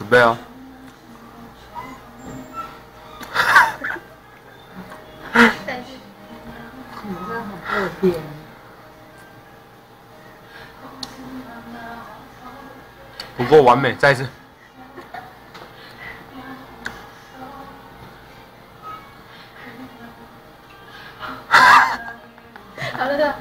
准备啊！不够完美，再一次。好了的。